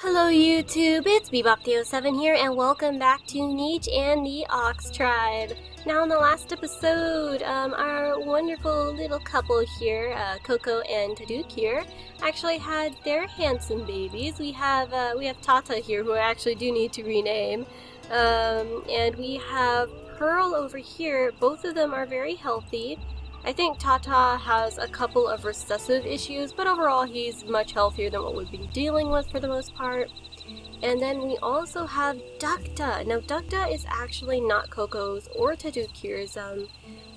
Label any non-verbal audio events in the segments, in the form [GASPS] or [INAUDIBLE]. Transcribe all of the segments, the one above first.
Hello YouTube, it's Beabop307 here and welcome back to Niche and the Ox Tribe. Now in the last episode, um, our wonderful little couple here, uh, Coco and Taduk here, actually had their handsome babies. We have uh, we have Tata here who I actually do need to rename. Um, and we have Pearl over here. Both of them are very healthy. I think Tata has a couple of recessive issues, but overall he's much healthier than what we've been dealing with for the most part. And then we also have Dukta. Now Dukta is actually not Coco's or Tadukir's um,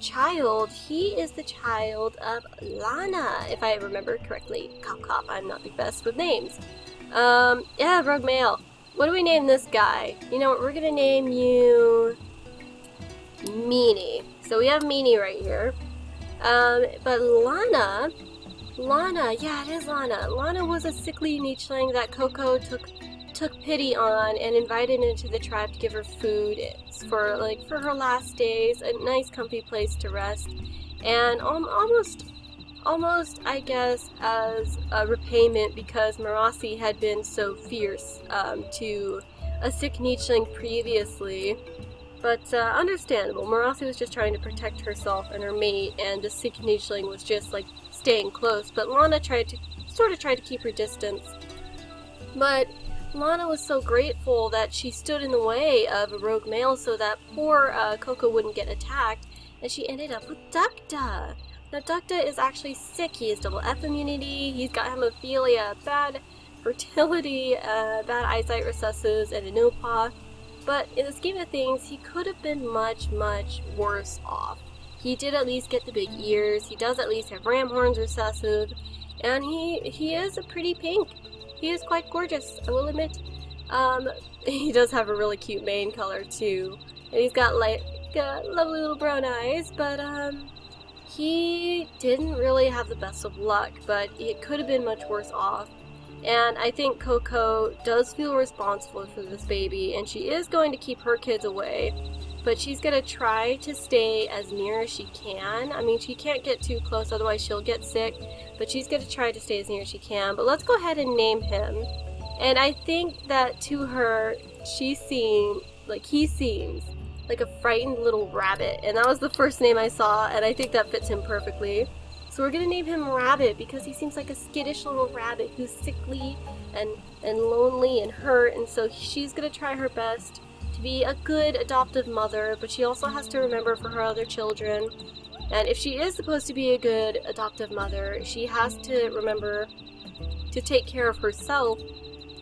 child. He is the child of Lana, if I remember correctly. Cop cop, I'm not the best with names. Um, yeah, Rogue Male. What do we name this guy? You know what, we're gonna name you... Meanie. So we have Meanie right here. Um, but Lana, Lana, yeah, it is Lana. Lana was a sickly nicheling that Coco took took pity on and invited into the tribe to give her food for like for her last days, a nice comfy place to rest, and um, almost almost I guess as a repayment because Marasi had been so fierce um, to a sick nicheling previously. But uh, understandable. Marasi was just trying to protect herself and her mate, and the sick nicheling was just like staying close. But Lana tried to sort of tried to keep her distance. But Lana was so grateful that she stood in the way of a rogue male so that poor uh, Coco wouldn't get attacked, and she ended up with Dukta. Now Dukta is actually sick. He has double F immunity. He's got hemophilia, bad fertility, uh, bad eyesight recessives, and a no paw. But in the scheme of things, he could have been much, much worse off. He did at least get the big ears, he does at least have ram horns recessive, and he he is a pretty pink. He is quite gorgeous, I will admit. Um, [LAUGHS] he does have a really cute mane color too. And he's got like uh, lovely little brown eyes, but um, he didn't really have the best of luck, but it could have been much worse off. And I think Coco does feel responsible for this baby, and she is going to keep her kids away. But she's going to try to stay as near as she can. I mean, she can't get too close, otherwise she'll get sick. But she's going to try to stay as near as she can. But let's go ahead and name him. And I think that to her, she seems, like, he seems like a frightened little rabbit. And that was the first name I saw, and I think that fits him perfectly. So we're gonna name him Rabbit because he seems like a skittish little rabbit who's sickly and, and lonely and hurt, and so she's gonna try her best to be a good adoptive mother, but she also has to remember for her other children. And if she is supposed to be a good adoptive mother, she has to remember to take care of herself.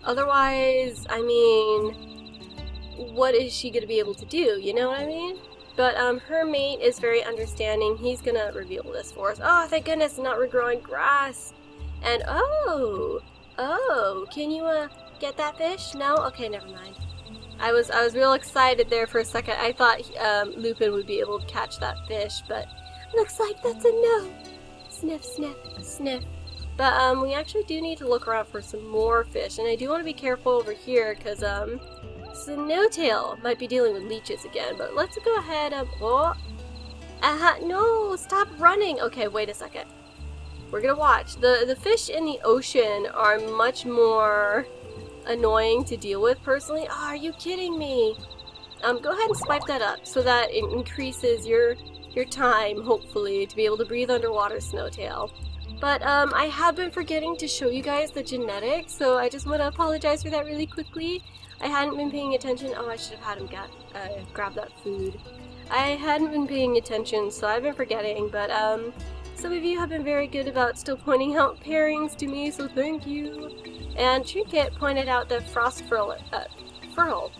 Otherwise, I mean, what is she to be able to do? You know what I mean? But um, her mate is very understanding. He's gonna reveal this for us. Oh, thank goodness, not regrowing grass. And oh, oh, can you uh, get that fish? No? Okay, never mind. I was I was real excited there for a second. I thought um, Lupin would be able to catch that fish, but looks like that's a no. Sniff, sniff, sniff. But um, we actually do need to look around for some more fish, and I do want to be careful over here because um, Snowtail might be dealing with leeches again, but let's go ahead and... Oh! Uh, no! Stop running! Okay, wait a second. We're gonna watch. The, the fish in the ocean are much more annoying to deal with, personally. Oh, are you kidding me? Um, go ahead and swipe that up so that it increases your your time, hopefully, to be able to breathe underwater, Snowtail. But um, I have been forgetting to show you guys the genetics, so I just want to apologize for that really quickly. I hadn't been paying attention. Oh, I should have had him get, uh, grab that food. I hadn't been paying attention, so I've been forgetting, but um, some of you have been very good about still pointing out [LAUGHS] pairings to me, so thank you. And Trinket pointed out that Frost Furl, uh, Furl,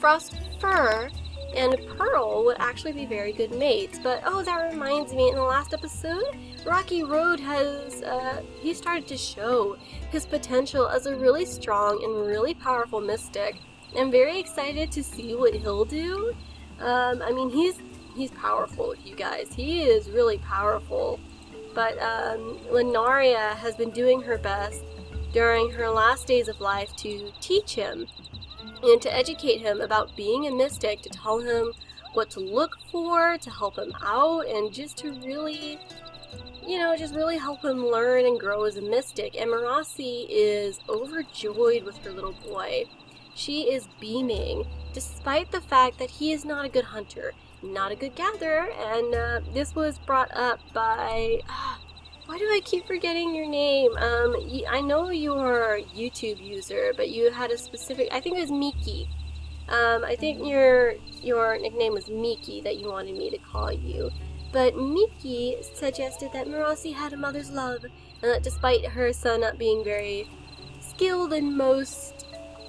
Frost Fur and Pearl would actually be very good mates. But oh, that reminds me, in the last episode, Rocky Road has, uh, he started to show his potential as a really strong and really powerful mystic. I'm very excited to see what he'll do. Um, I mean, he's he's powerful, you guys. He is really powerful. But um, Lunaria has been doing her best during her last days of life to teach him and to educate him about being a mystic, to tell him what to look for, to help him out, and just to really, you know, just really help him learn and grow as a mystic. And Marasi is overjoyed with her little boy. She is beaming, despite the fact that he is not a good hunter, not a good gatherer, and uh, this was brought up by. Uh, [GASPS] why do I keep forgetting your name? Um, I know you're a YouTube user, but you had a specific. I think it was Miki. Um, I think your your nickname was Miki that you wanted me to call you. But Miki suggested that Marasi had a mother's love, and that despite her son not being very skilled in most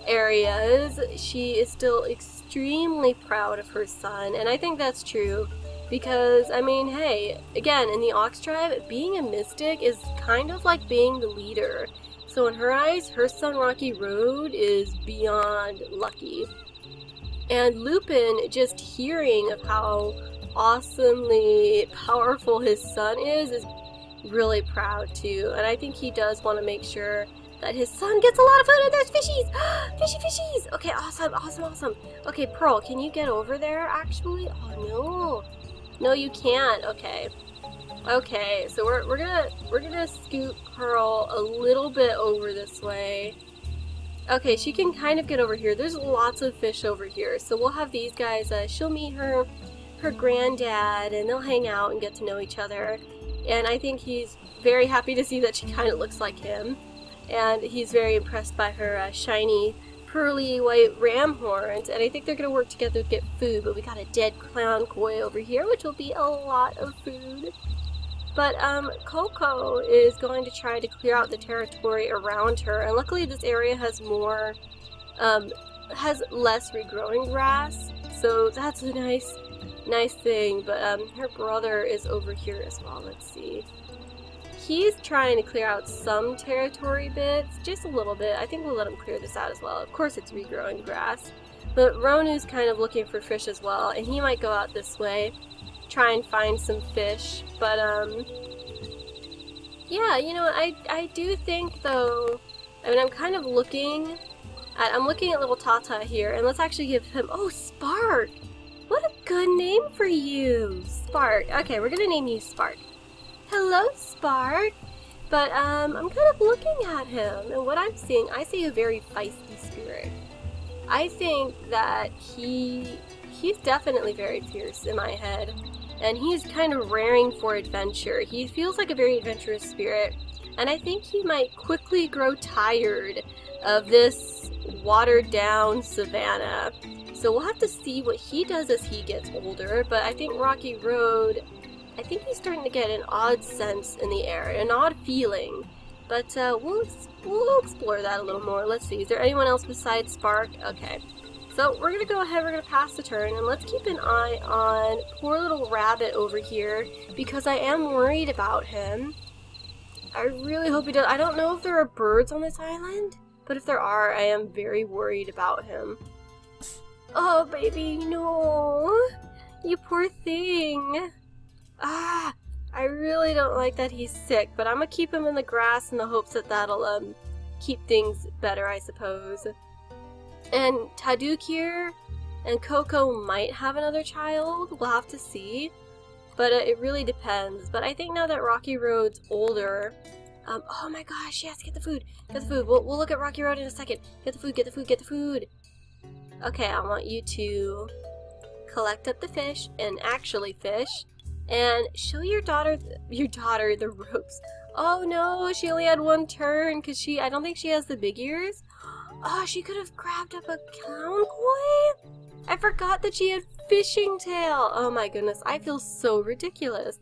areas, she is still extremely proud of her son, and I think that's true. Because, I mean, hey, again, in the Ox tribe, being a mystic is kind of like being the leader. So in her eyes, her son Rocky Road is beyond lucky. And Lupin, just hearing of how awesomely powerful his son is, is really proud too. And I think he does want to make sure that his son gets a lot of food and there's fishies! [GASPS] Fishy fishies! Okay, awesome, awesome, awesome. Okay, Pearl, can you get over there actually? Oh no. No, you can't. Okay. Okay, so we're, we're gonna we're gonna scoot Pearl a little bit over this way. Okay, she can kind of get over here. There's lots of fish over here, so we'll have these guys. Uh, she'll meet her her granddad, and they'll hang out and get to know each other. And I think he's very happy to see that she kind of looks like him and he's very impressed by her uh, shiny, pearly white ram horns, and I think they're going to work together to get food, but we got a dead clown koi over here, which will be a lot of food. But um, Coco is going to try to clear out the territory around her, and luckily this area has more, um, has less regrowing grass, so that's a nice, nice thing. But um, her brother is over here as well. Let's see he's trying to clear out some territory bits, just a little bit. I think we'll let him clear this out as well. Of course it's regrowing grass. But Ronu's kind of looking for fish as well, and he might go out this way, try and find some fish. But, um, yeah, you know, I, I do think, though, I mean, I'm kind of looking at, I'm looking at little Tata here, and let's actually give him, oh, Spark! What a good name for you! Spark. Okay, we're gonna name you Spark. Hello, Spark! But um, I'm kind of looking at him, and what I'm seeing, I see a very feisty spirit. I think that he he's definitely very fierce in my head, and he's kind of raring for adventure. He feels like a very adventurous spirit, and I think he might quickly grow tired of this watered down savannah. So we'll have to see what he does as he gets older, but I think Rocky Road I think he's starting to get an odd sense in the air, an odd feeling. But uh, we'll, we'll explore that a little more. Let's see, is there anyone else besides Spark? Okay. So we're going to go ahead, we're going to pass the turn, and let's keep an eye on poor little rabbit over here, because I am worried about him. I really hope he does. I don't know if there are birds on this island, but if there are, I am very worried about him. Oh, baby, no. You poor thing. Ah, I really don't like that he's sick, but I'm gonna keep him in the grass in the hopes that that'll um keep things better, I suppose. And Tadukir and Coco might have another child. We'll have to see. But uh, it really depends. But I think now that Rocky Road's older, um, oh my gosh, yes, get the food, get the food. We'll, we'll look at Rocky Road in a second. Get the food, get the food, get the food. Okay, I want you to collect up the fish and actually fish and show your daughter your daughter the ropes. Oh no, she only had one turn because she I don't think she has the big ears. Oh, she could have grabbed up a clown koi. I forgot that she had fishing tail. Oh my goodness, I feel so ridiculous.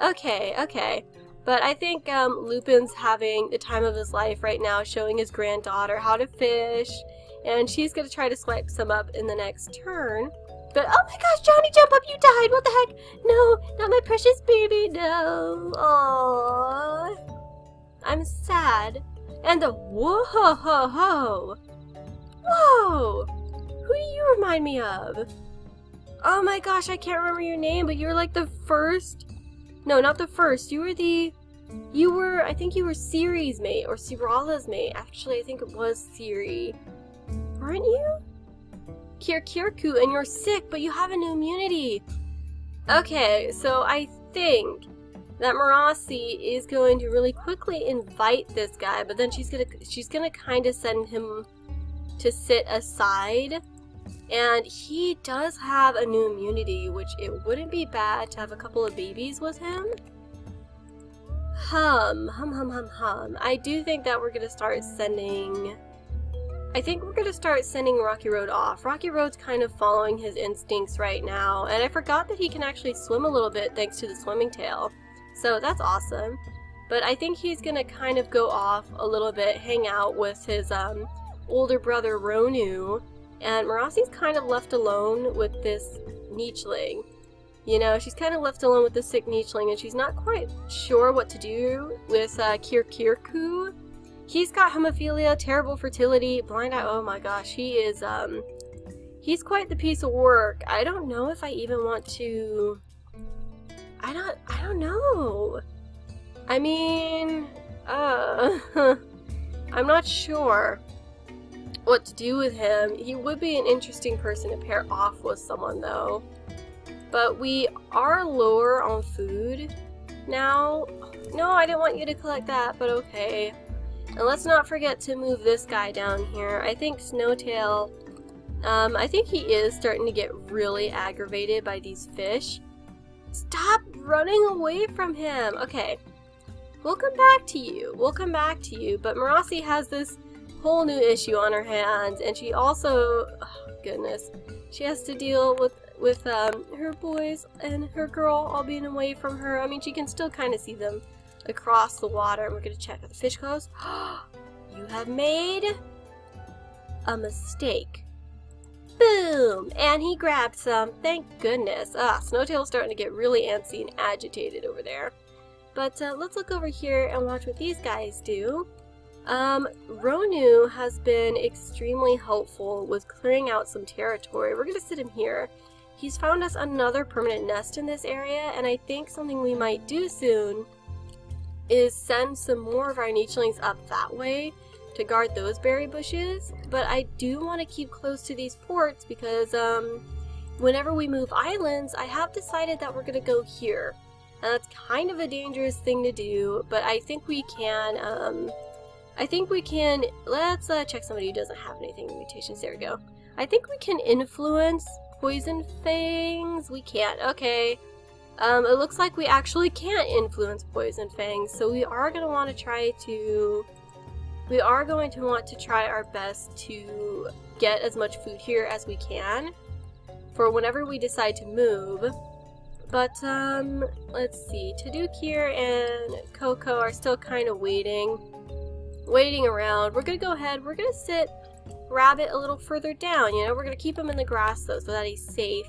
Okay, okay. But I think um, Lupin's having the time of his life right now, showing his granddaughter how to fish, and she's going to try to swipe some up in the next turn. But oh my gosh, Johnny, jump up! You died. What the heck? No, not my precious baby. No. Aww. I'm sad. And the whoa ho ho ho. Whoa. Who do you remind me of? Oh my gosh, I can't remember your name, but you were like the first. No, not the first. You were the. You were, I think you were Siri's mate or Sirala's mate. Actually, I think it was Siri. Weren't you? Kirkirku and you're sick, but you have a new immunity. Okay, so I think that Marasi is going to really quickly invite this guy, but then she's gonna she's gonna kind of send him to sit aside. And he does have a new immunity, which it wouldn't be bad to have a couple of babies with him. Hum, hum, hum, hum, hum. I do think that we're gonna start sending I think we're going to start sending Rocky Road off. Rocky Road's kind of following his instincts right now, and I forgot that he can actually swim a little bit thanks to the swimming tail. So that's awesome. But I think he's going to kind of go off a little bit, hang out with his um, older brother Ronu, and Marasi's kind of left alone with this Nicheling. You know, she's kind of left alone with the sick Nicheling, and she's not quite sure what to do with uh, Kirkirku He's got hemophilia, terrible fertility, blind eye. Oh my gosh, he is, um, he's quite the piece of work. I don't know if I even want to, I don't, I don't know. I mean, uh, [LAUGHS] I'm not sure what to do with him. He would be an interesting person to pair off with someone though. But we are lower on food now. No, I didn't want you to collect that, but okay. And let's not forget to move this guy down here. I think Snowtail, um, I think he is starting to get really aggravated by these fish. Stop running away from him. Okay, we'll come back to you. We'll come back to you. But Marasi has this whole new issue on her hands, and she also, oh, goodness, she has to deal with with um, her boys and her girl all being away from her. I mean, she can still kind of see them across the water we're to check how the fish goes. [GASPS] you have made a mistake. Boom! And he grabbed some. Thank goodness. Ah, Snowtail's starting to get really antsy and agitated over there. But uh, let's look over here and watch what these guys do. Um, Ronu has been extremely helpful with clearing out some territory. We're going to sit him here. He's found us another permanent nest in this area, and I think something we might do soon is send some more of our nichelings up that way to guard those berry bushes. But I do want to keep close to these ports because um, whenever we move islands, I have decided that we're going to go here. And that's kind of a dangerous thing to do, but I think we can, um, I think we can, let's uh, check somebody who doesn't have anything mutations. There we go. I think we can influence poison fangs. We can't. Okay. Um, it looks like we actually can't influence Poison Fangs, so we are going to want to try to... We are going to want to try our best to get as much food here as we can for whenever we decide to move. But, um, let's see. Tadukir and Coco are still kind of waiting. Waiting around. We're going to go ahead. We're going to sit Rabbit a little further down, you know? We're going to keep him in the grass, though, so that he's safe.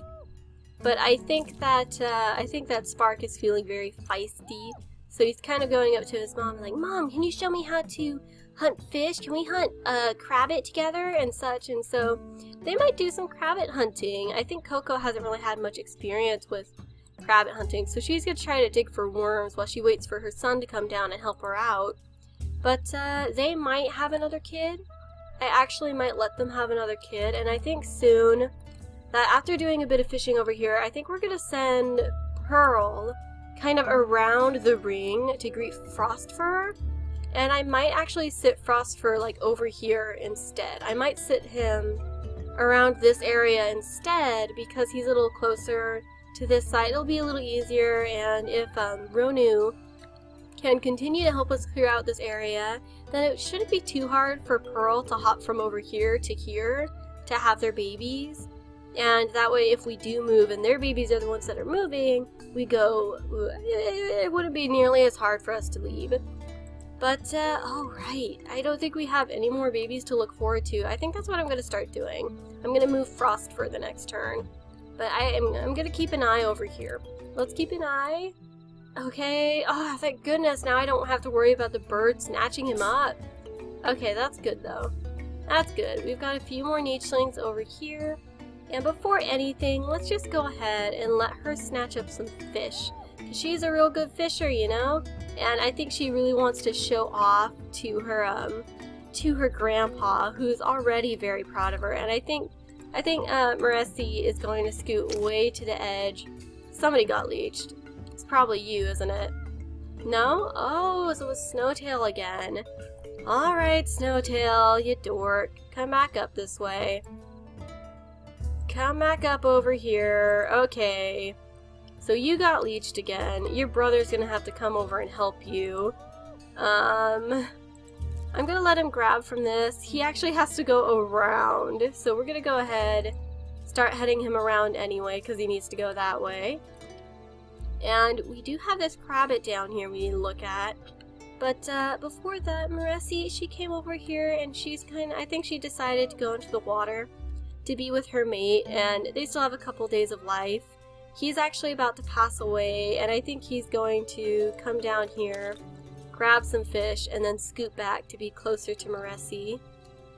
But I think that uh, I think that Spark is feeling very feisty. So he's kind of going up to his mom like, Mom, can you show me how to hunt fish? Can we hunt uh, crabbit together and such? And so they might do some crabbit hunting. I think Coco hasn't really had much experience with crabbit hunting, so she's going to try to dig for worms while she waits for her son to come down and help her out. But uh, they might have another kid. I actually might let them have another kid, and I think soon that after doing a bit of fishing over here, I think we're going to send Pearl kind of around the ring to greet Frostfur. And I might actually sit Frostfur like over here instead. I might sit him around this area instead because he's a little closer to this side. It'll be a little easier and if um, Ronu can continue to help us clear out this area, then it shouldn't be too hard for Pearl to hop from over here to here to have their babies. And that way, if we do move and their babies are the ones that are moving, we go, it wouldn't be nearly as hard for us to leave. But, uh, alright, I don't think we have any more babies to look forward to. I think that's what I'm going to start doing. I'm going to move Frost for the next turn. But I am, I'm going to keep an eye over here. Let's keep an eye. Okay, oh, thank goodness, now I don't have to worry about the bird snatching him up. Okay, that's good though. That's good. We've got a few more nichelings over here. And before anything, let's just go ahead and let her snatch up some fish. She's a real good fisher, you know? And I think she really wants to show off to her um to her grandpa, who's already very proud of her. And I think I think uh, is going to scoot way to the edge. Somebody got leeched. It's probably you, isn't it? No? Oh, so it was Snowtail again. Alright, Snowtail, you dork. Come back up this way. Come back up over here. Okay. So you got leeched again. Your brother's gonna have to come over and help you. Um, I'm gonna let him grab from this. He actually has to go around. So we're gonna go ahead, start heading him around anyway, because he needs to go that way. And we do have this Crabbit down here we need to look at. But uh, before that, Maressi, she came over here and she's kind of, I think she decided to go into the water to be with her mate, and they still have a couple days of life. He's actually about to pass away, and I think he's going to come down here, grab some fish, and then scoot back to be closer to Maressi.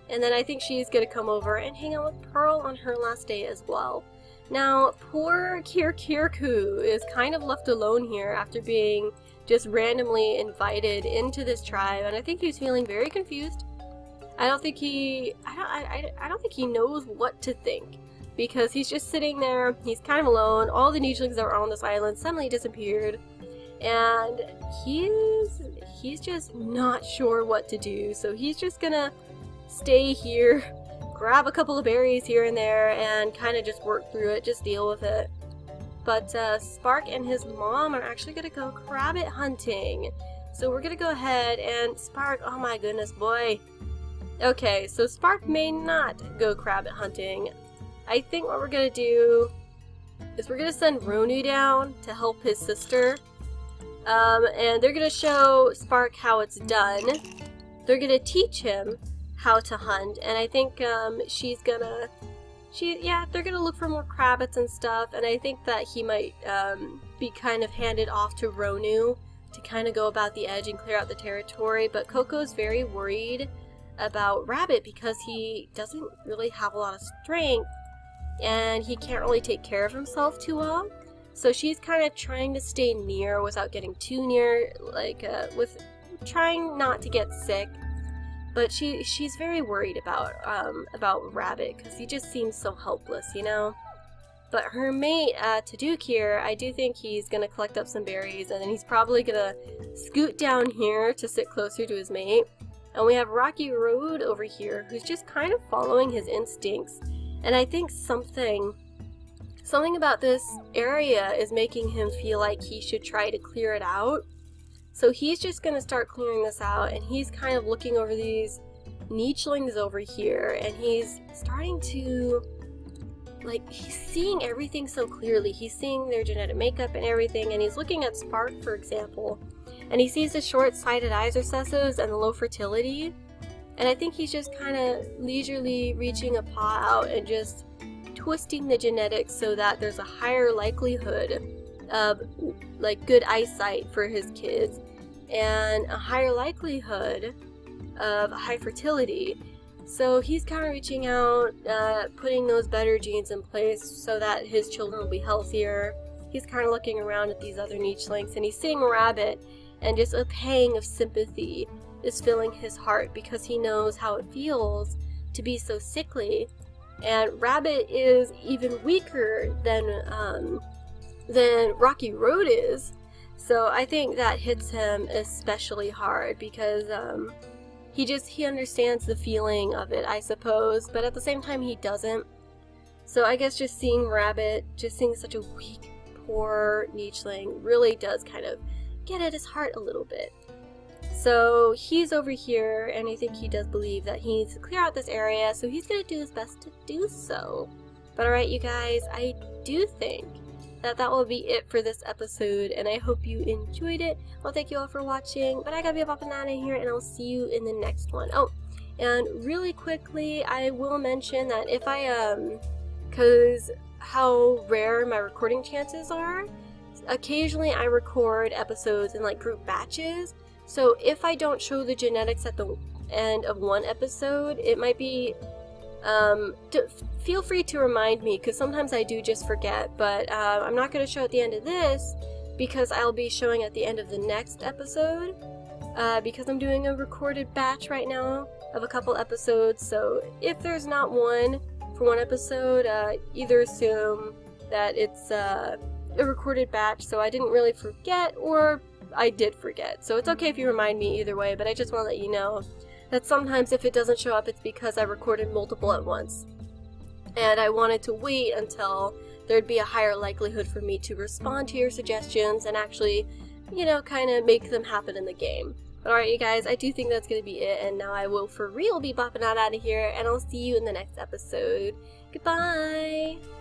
And then I think she's going to come over and hang out with Pearl on her last day as well. Now, poor Kirkirku is kind of left alone here after being just randomly invited into this tribe, and I think he's feeling very confused. I don't think he, I don't, I, I don't think he knows what to think because he's just sitting there. He's kind of alone. All the nichelings that were on this island suddenly disappeared, and he's he's just not sure what to do. So he's just gonna stay here, [LAUGHS] grab a couple of berries here and there, and kind of just work through it. Just deal with it. But uh, Spark and his mom are actually gonna go crabbit hunting. So we're gonna go ahead and Spark, oh my goodness, boy. Okay, so Spark may not go crabbit hunting. I think what we're gonna do is we're gonna send Ronu down to help his sister. Um, and they're gonna show Spark how it's done. They're gonna teach him how to hunt, and I think um, she's gonna she yeah they're gonna look for more crabbits and stuff and i think that he might um, be kind of handed off to ronu to kind of go about the edge and clear out the territory but coco's very worried about rabbit because he doesn't really have a lot of strength and he can't really take care of himself too well so she's kind of trying to stay near without getting too near like uh, with trying not to get sick but she she's very worried about um, about Rabbit because he just seems so helpless, you know. But her mate, uh, here, I do think he's gonna collect up some berries and then he's probably gonna scoot down here to sit closer to his mate. And we have Rocky Road over here who's just kind of following his instincts. And I think something something about this area is making him feel like he should try to clear it out so he's just going to start clearing this out and he's kind of looking over these nichelings over here and he's starting to like he's seeing everything so clearly. He's seeing their genetic makeup and everything and he's looking at Spark for example and he sees the short-sighted eyes recessives and the low fertility and I think he's just kind of leisurely reaching a paw out and just twisting the genetics so that there's a higher likelihood of like good eyesight for his kids and a higher likelihood of high fertility. So he's kind of reaching out, uh, putting those better genes in place so that his children will be healthier. He's kind of looking around at these other nichelings and he's seeing a Rabbit and just a pang of sympathy is filling his heart because he knows how it feels to be so sickly. And Rabbit is even weaker than um, than Rocky Road is. So I think that hits him especially hard because um, he just he understands the feeling of it, I suppose, but at the same time he doesn't. So I guess just seeing Rabbit, just seeing such a weak, poor Nicheling really does kind of get at his heart a little bit. So he's over here, and I think he does believe that he needs to clear out this area, so he's going to do his best to do so. But alright, you guys, I do think that that will be it for this episode, and I hope you enjoyed it. Well, thank you all for watching, but I gotta be a banana here, and I'll see you in the next one. Oh, and really quickly, I will mention that if I, um, cause how rare my recording chances are, occasionally I record episodes in like group batches, so if I don't show the genetics at the end of one episode, it might be um, feel free to remind me because sometimes I do just forget, but uh, I'm not going to show at the end of this because I'll be showing at the end of the next episode uh, because I'm doing a recorded batch right now of a couple episodes. So if there's not one for one episode, uh, either assume that it's uh, a recorded batch so I didn't really forget or I did forget. So it's okay if you remind me either way, but I just want to let you know that sometimes if it doesn't show up, it's because I recorded multiple at once. And I wanted to wait until there'd be a higher likelihood for me to respond to your suggestions and actually, you know, kind of make them happen in the game. But alright, you guys, I do think that's going to be it, and now I will for real be bopping out out of here, and I'll see you in the next episode. Goodbye!